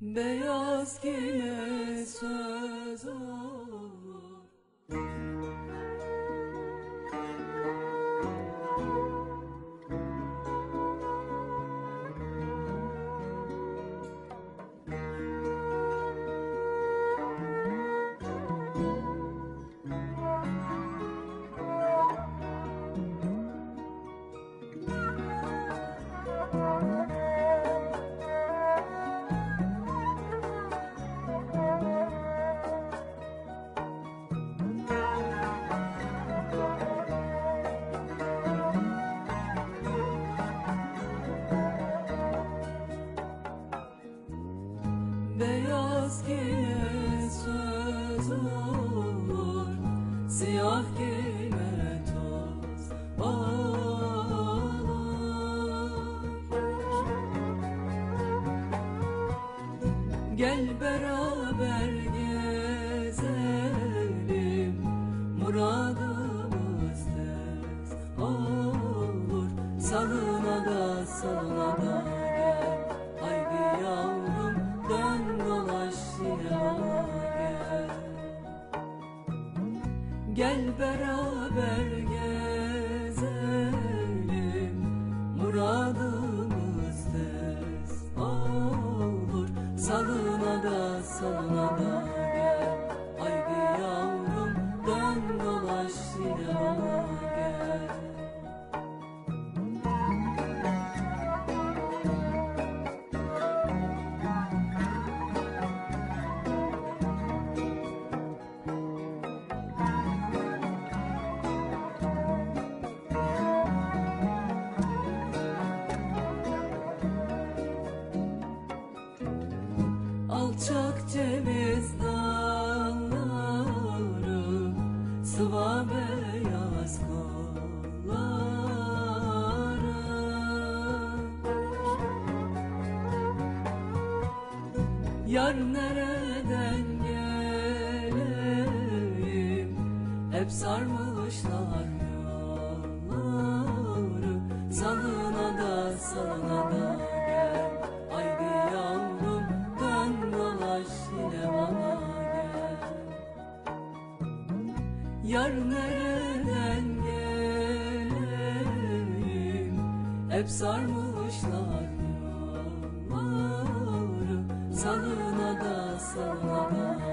Beyaz kime söz olur Beyaz Siyah kime toz olur Gel beraber gezelim Muradımız tez olur. Salına da salına da gel da salına da gel Haydi yavrum dön dolaş yine bana gel Alçak ceviz dalları Sıva beyaz kolları. Yar nereden geleyim? Hep sarmışlar yolları. Salına da salına da Yar nereden geleyim Hep sarmışlar yolları. Salına da salına